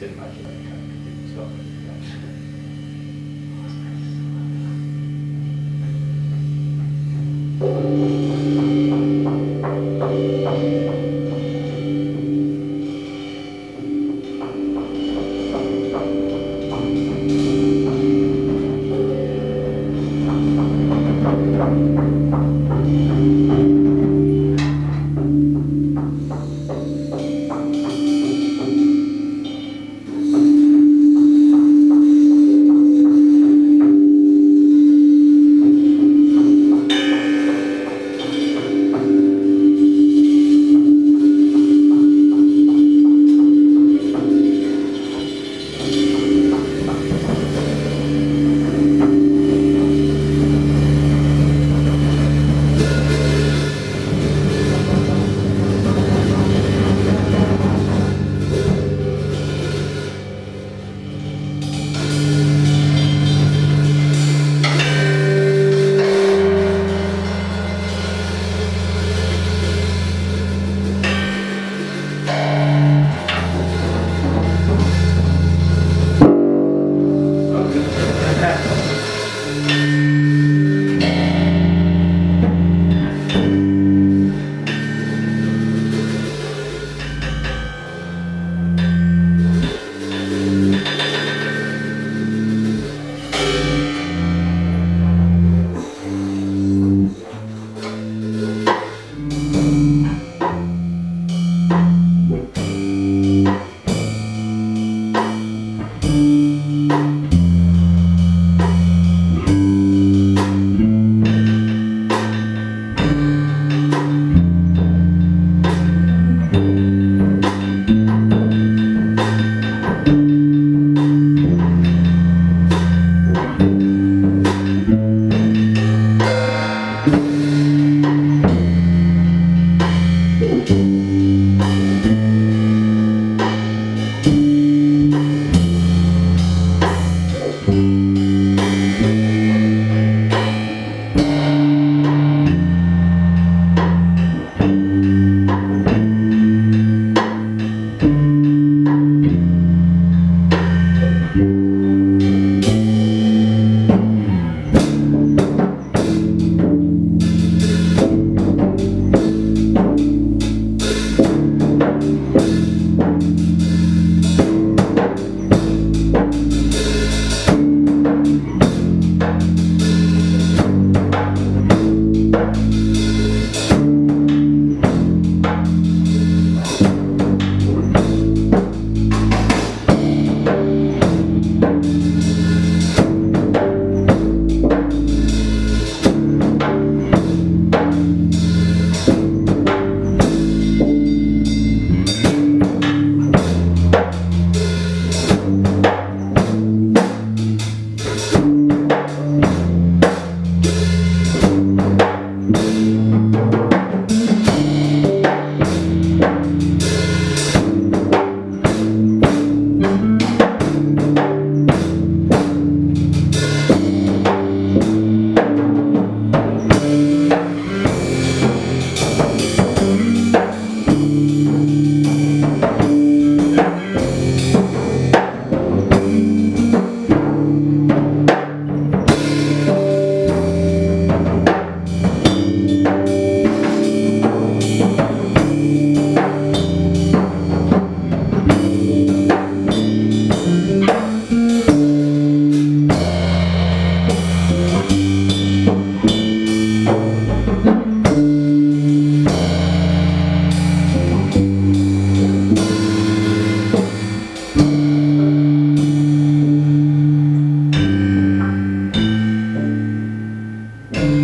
didn't much of that country, it.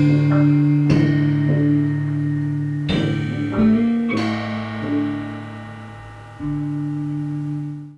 Música